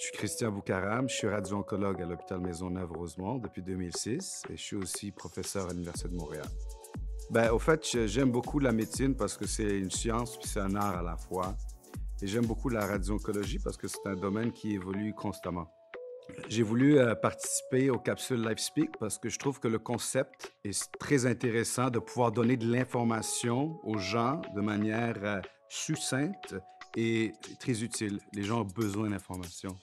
Je suis Christian Boucaram, je suis radio-oncologue à l'hôpital Maisonneuve-Rosemont depuis 2006 et je suis aussi professeur à l'Université de Montréal. Ben, au fait, j'aime beaucoup la médecine parce que c'est une science puis c'est un art à la fois. Et j'aime beaucoup la radio-oncologie parce que c'est un domaine qui évolue constamment. J'ai voulu euh, participer aux capsules LifeSpeak parce que je trouve que le concept est très intéressant de pouvoir donner de l'information aux gens de manière euh, succincte et très utile. Les gens ont besoin d'informations.